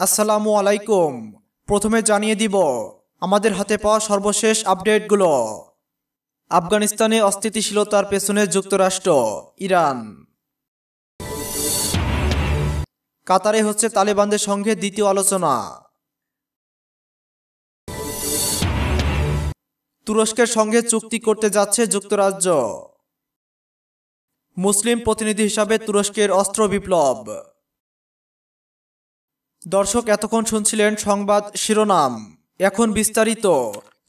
আসসালামু আলাইকুম। প্রথমে জানিয়ে দিব, আমাদের হাতে পাওয়া সর্বশেষ আপডেটগুলো। আফগানিস্তানে অস্থিতিশীলতার পেছনে যুক্তরাষ্ট্র, ইরান। কাতারে হচ্ছে তালেবানদের সঙ্গে দ্বিতীয় আলোচনা। তুরস্কের সঙ্গে চুক্তি করতে যাচ্ছে যুক্তরাজ্য। মুসলিম প্রতিনিধি হিসাবে তুরস্কের অস্ত্র বিপ্লব। দর্শক এতক্ষণ শুনছিলেন সংবাদ শিরোনাম। এখন বিস্তারিত।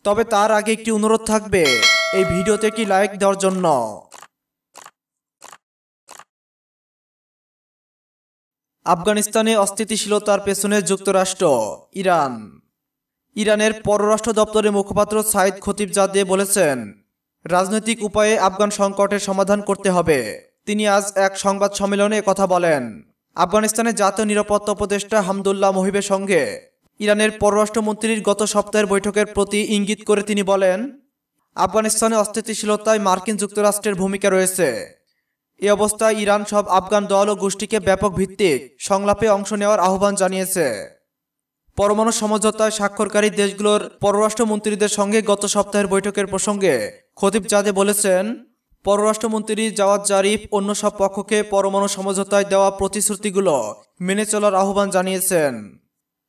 তবে তার আগে একটি অনুরোধ থাকবে, এই ভিডিওতে কি লাইক দেওয়ার জন্য। আফগানিস্তানে অস্থিতিশীলতার পেছনে যুক্তরাষ্ট্র, ইরান। ইরানের পররাষ্ট্র দপ্তরের মুখপাত্র সাইদ খতিবজাদে বলেছেন, রাজনৈতিক উপায়ে আফগান সংকটের সমাধান করতে হবে। তিনি আজ এক সংবাদ সম্মেলনে কথা বলেন। আফগানিস্তানের জাতীয় নিরাপত্তা উপদেষ্টা হামদুল্লাহ মহিবের সঙ্গে ইরানের পররাষ্ট্রমন্ত্রীর গত সপ্তাহের বৈঠকের প্রতি ইঙ্গিত করে তিনি বলেন, আফগানিস্তানে অস্থিতিশীলতায় মার্কিন যুক্তরাষ্ট্রের ভূমিকা রয়েছে। এ অবস্থায় ইরান সব আফগান দল ও গোষ্ঠীকে ব্যাপক ভিত্তিক সংলাপে অংশ নেওয়ার আহ্বান জানিয়েছে। পরমাণু সমঝোতায় স্বাক্ষরকারী দেশগুলোর পররাষ্ট্রমন্ত্রীদের সঙ্গে গত সপ্তাহের বৈঠকের প্রসঙ্গে খতিব জাদে বলেছেন পররাষ্ট্রমন্ত্রী জাওয়াদ জারিফ অন্য সব পক্ষকে পরমাণু সমঝোতায় দেওয়া প্রতিশ্রুতিগুলো মেনে চলার আহ্বান জানিয়েছেন।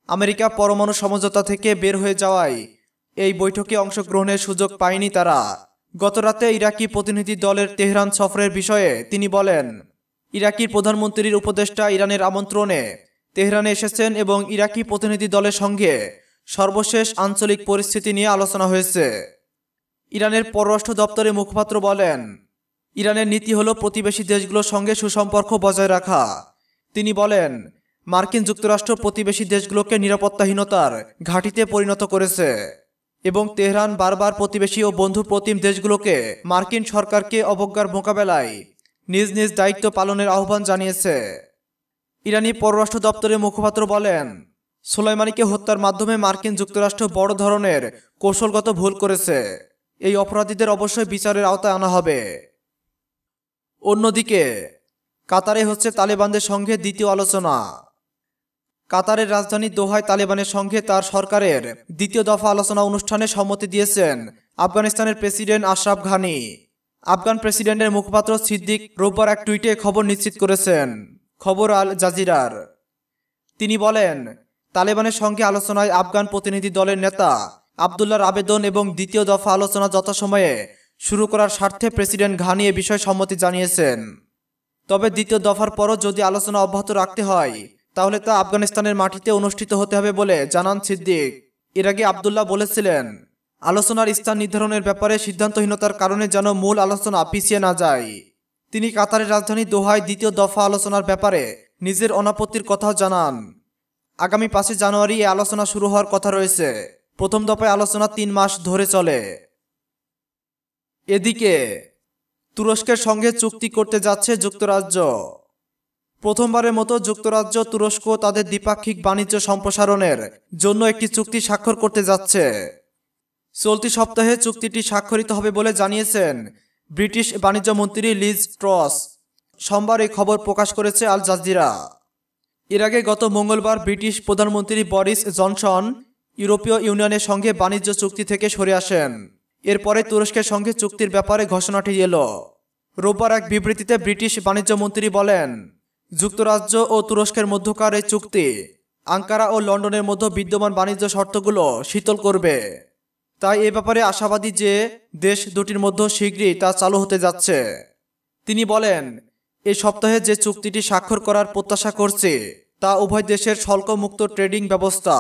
আমেরিকা পরমাণু সমঝোতা থেকে বের হয়ে যাওয়ায় এই বৈঠকে অংশগ্রহণের সুযোগ পায়নি তারা। গতরাতে ইরাকি প্রতিনিধি দলের তেহরান সফরের বিষয়ে তিনি বলেন, ইরাকির প্রধানমন্ত্রীর উপদেষ্টা ইরানের আমন্ত্রণে তেহরানে এসেছেন এবং ইরাকি প্রতিনিধি দলের সঙ্গে সর্বশেষ আঞ্চলিক পরিস্থিতি নিয়ে আলোচনা হয়েছে। ইরানের পররাষ্ট্র দপ্তরের মুখপাত্র বলেন, ইরানের নীতি হল প্রতিবেশী দেশগুলোর সঙ্গে সুসম্পর্ক বজায় রাখা। তিনি বলেন, মার্কিন যুক্তরাষ্ট্র প্রতিবেশী দেশগুলোকে নিরাপত্তাহীনতার ঘাঁটিতে পরিণত করেছে এবং তেহরান বারবার প্রতিবেশী ও বন্ধু প্রতিম দেশগুলোকে মার্কিন সরকারকে অবজ্ঞার মোকাবেলায় নিজ নিজ দায়িত্ব পালনের আহ্বান জানিয়েছে। ইরানি পররাষ্ট্র দপ্তরের মুখপাত্র বলেন, সোলাইমানিকে হত্যার মাধ্যমে মার্কিন যুক্তরাষ্ট্র বড় ধরনের কৌশলগত ভুল করেছে। এই অপরাধীদের অবশ্যই বিচারের আওতায় আনা হবে। অন্যদিকে, কাতারে হচ্ছে তালেবানদের সঙ্গে দ্বিতীয় আলোচনা। কাতারের রাজধানী দোহায় তালেবানের সঙ্গে তার সরকারের দ্বিতীয় দফা আলোচনা অনুষ্ঠানে সম্মতি দিয়েছেন আফগানিস্তানের প্রেসিডেন্ট আশরাফ ঘানি। আফগান প্রেসিডেন্টের মুখপাত্র সিদ্দিক রোববার এক টুইটে খবর নিশ্চিত করেছেন। খবর আল জাজিরার। তিনি বলেন, তালেবানের সঙ্গে আলোচনায় আফগান প্রতিনিধি দলের নেতা আবদুল্লার আবেদন এবং দ্বিতীয় দফা আলোচনা যথাসময়ে শুরু করার স্বার্থে প্রেসিডেন্ট ঘানি এ বিষয়ে সম্মতি জানিয়েছেন। তবে দ্বিতীয় দফার পরও যদি আলোচনা অব্যাহত রাখতে হয়, তাহলে তা আফগানিস্তানের মাটিতে অনুষ্ঠিত হতে হবে বলে জানান সিদ্দিক। এর আগে আবদুল্লাহ বলেছিলেন, আলোচনার স্থান নির্ধারণের ব্যাপারে সিদ্ধান্তহীনতার কারণে যেন মূল আলোচনা পিছিয়ে না যায়। তিনি কাতারের রাজধানী দোহায় দ্বিতীয় দফা আলোচনার ব্যাপারে নিজের অনাপত্তির কথাও জানান। আগামী পাঁচই জানুয়ারি এ আলোচনা শুরু হওয়ার কথা রয়েছে। প্রথম দফায় আলোচনা তিন মাস ধরে চলে। এদিকে, তুরস্কের সঙ্গে চুক্তি করতে যাচ্ছে যুক্তরাজ্য। প্রথমবারের মতো যুক্তরাজ্য, তুরস্ক তাদের দ্বিপাক্ষিক বাণিজ্য সম্প্রসারণের জন্য একটি চুক্তি স্বাক্ষর করতে যাচ্ছে। চলতি সপ্তাহে চুক্তিটি স্বাক্ষরিত হবে বলে জানিয়েছেন ব্রিটিশ বাণিজ্য মন্ত্রী লিজ ট্রস। সোমবার এই খবর প্রকাশ করেছে আল জাজিরা। এর আগে গত মঙ্গলবার ব্রিটিশ প্রধানমন্ত্রী বরিস জনসন ইউরোপীয় ইউনিয়নের সঙ্গে বাণিজ্য চুক্তি থেকে সরে আসেন। এরপরে তুরস্কের সঙ্গে চুক্তির ব্যাপারে ঘোষণাটি এলো। রোববার এক বিবৃতিতে ব্রিটিশ বাণিজ্য মন্ত্রী বলেন, যুক্তরাজ্য ও তুরস্কের মধ্যকার এই চুক্তি আঙ্কারা ও লন্ডনের মধ্যে বিদ্যমান বাণিজ্য শর্তগুলো শীতল করবে। তাই এ ব্যাপারে আশাবাদী যে দেশ দুটির মধ্যে শীঘ্রই তা চালু হতে যাচ্ছে। তিনি বলেন এই সপ্তাহে যে চুক্তিটি স্বাক্ষর করার প্রত্যাশা করছে, তা উভয় দেশের শুল্কমুক্ত ট্রেডিং ব্যবস্থা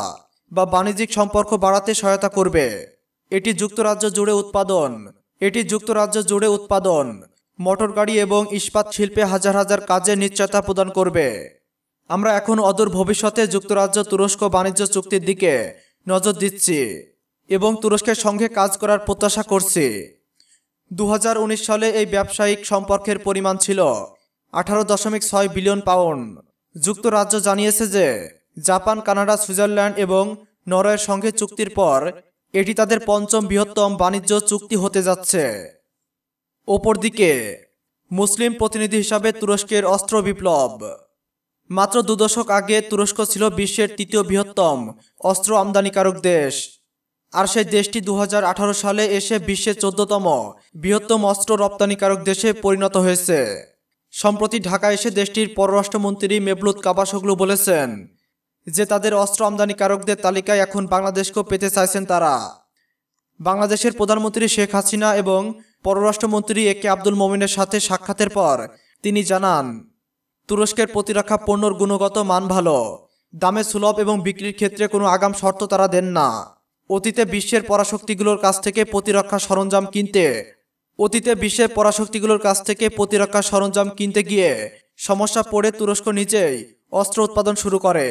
বা বাণিজ্যিক সম্পর্ক বাড়াতে সহায়তা করবে। এটি যুক্তরাজ্য জুড়ে উৎপাদন। এটি যুক্তরাজ্য জুড়ে উৎপাদন। মোটর গাড়ি এবং ইস্পাত শিল্পে হাজার হাজার কাজে নিশ্চয়তা প্রদান করবে। আমরা এখন অদূর ভবিষ্যতে যুক্তরাজ্য তুরস্ক বাণিজ্য চুক্তির দিকে নজর দিচ্ছি এবং তুরস্কের সঙ্গে কাজ করার প্রত্যাশা করছি। দু হাজার উনিশ সালে এই ব্যবসায়িক সম্পর্কের পরিমাণ ছিল আঠারো দশমিক ছয় বিলিয়ন পাউন্ড। যুক্তরাজ্য জানিয়েছে যে জাপান, কানাডা, সুইজারল্যান্ড এবং নরওয়ের সঙ্গে চুক্তির পর এটি তাদের পঞ্চম বৃহত্তম বাণিজ্য চুক্তি হতে যাচ্ছে। অপরদিকে, মুসলিম প্রতিনিধি হিসাবে তুরস্কের অস্ত্র বিপ্লব। মাত্র দু দশক আগে তুরস্ক ছিল বিশ্বের তৃতীয় বৃহত্তম অস্ত্র আমদানিকারক দেশ। আর সেই দেশটি দু হাজার আঠারো সালে এসে বিশ্বের চোদ্দতম বৃহত্তম অস্ত্র রপ্তানিকারক দেশে পরিণত হয়েছে। সম্প্রতি ঢাকা এসে দেশটির পররাষ্ট্রমন্ত্রী মেবলুত কাবাসগলু বলেছেন যে তাদের অস্ত্র আমদানিকারকদের তালিকায় এখন বাংলাদেশকেও পেতে চাইছেন তারা। বাংলাদেশের প্রধানমন্ত্রী শেখ হাসিনা এবং পররাষ্ট্রমন্ত্রী এ কে আব্দুল মোমিনের সাথে সাক্ষাতের পর তিনি জানান, তুরস্কের প্রতিরক্ষা পণ্যর গুণগত মান ভালো, দামে সুলভ এবং বিক্রির ক্ষেত্রে কোনো আগাম শর্ত তারা দেন না। অতীতে বিশ্বের পরাশক্তিগুলোর কাছ থেকে প্রতিরক্ষা সরঞ্জাম কিনতে, অতীতে বিশ্বের পরাশক্তিগুলোর কাছ থেকে প্রতিরক্ষা সরঞ্জাম কিনতে গিয়ে সমস্যা পড়ে তুরস্ক নিজেই অস্ত্র উৎপাদন শুরু করে।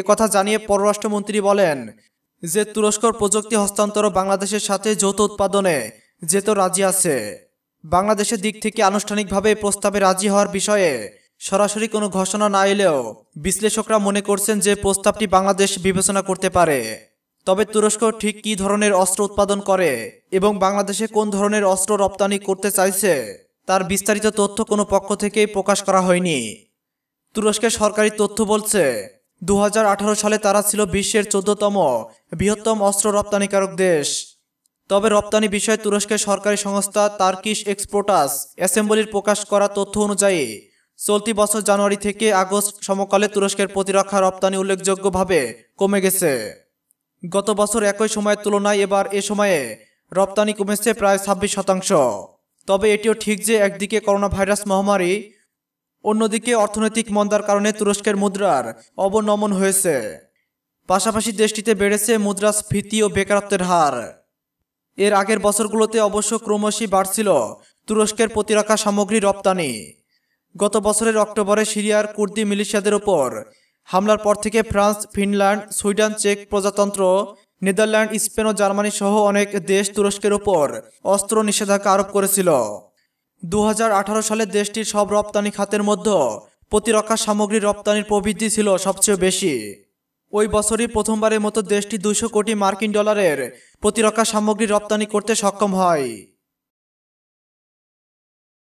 এ কথা জানিয়ে পররাষ্ট্রমন্ত্রী বলেন যে তুরস্কর প্রযুক্তি হস্তান্তর বাংলাদেশের সাথে যৌথ উৎপাদনে যেত রাজি আছে। বাংলাদেশের দিক থেকে আনুষ্ঠানিকভাবে প্রস্তাবে রাজি হওয়ার বিষয়ে সরাসরি কোনো ঘোষণা না এলেও বিশ্লেষকরা মনে করছেন যে প্রস্তাবটি বাংলাদেশ বিবেচনা করতে পারে। তবে তুরস্ক ঠিক কী ধরনের অস্ত্র উৎপাদন করে এবং বাংলাদেশে কোন ধরনের অস্ত্র রপ্তানি করতে চাইছে, তার বিস্তারিত তথ্য কোনো পক্ষ থেকেই প্রকাশ করা হয়নি। তুরস্কের সরকারি তথ্য বলছে দু হাজার আঠারো সালে তারা ছিল বিশ্বের চোদ্দতম বৃহত্তম অস্ত্র রপ্তানিকারক দেশ। তবে রপ্তানি বিষয়ে তুরস্কের সরকারি সংস্থা তার্কিশ এক্সপোর্টাস অ্যাসেম্বলির প্রকাশ করা তথ্য অনুযায়ী, চলতি বছর জানুয়ারি থেকে আগস্ট সমকালে তুরস্কের প্রতিরক্ষা রপ্তানি উল্লেখযোগ্যভাবে কমে গেছে। গত বছর একই সময়ের তুলনায় এবার এ সময়ে রপ্তানি কমেছে প্রায় ছাব্বিশ শতাংশ। তবে এটিও ঠিক যে একদিকে করোনা ভাইরাস মহামারী অন্যদিকে অর্থনৈতিক মন্দার কারণে তুরস্কের মুদ্রার অবনমন হয়েছে। পাশাপাশি দেশটিতে বেড়েছে মুদ্রাস্ফীতি ও বেকারত্বের হার। এর আগের বছরগুলোতে অবশ্য ক্রমশই বাড়ছিল তুরস্কের প্রতিরক্ষা সামগ্রী রপ্তানি। গত বছরের অক্টোবরে সিরিয়ার কুর্দি মিলিশিয়াদের ওপর হামলার পর থেকে ফ্রান্স, ফিনল্যান্ড, সুইডেন, চেক প্রজাতন্ত্র, নেদারল্যান্ড, স্পেন ও জার্মানি সহ অনেক দেশ তুরস্কের ওপর অস্ত্র নিষেধাজ্ঞা আরোপ করেছিল। দু হাজার আঠারো সালে দেশটির সব রপ্তানি খাতের মধ্যে প্রতিরক্ষা সামগ্রী রপ্তানির প্রবৃদ্ধি ছিল সবচেয়ে বেশি। ওই বছরই প্রথমবারের মতো দেশটি দুশো কোটি মার্কিন ডলারের প্রতিরক্ষা সামগ্রী রপ্তানি করতে সক্ষম হয়।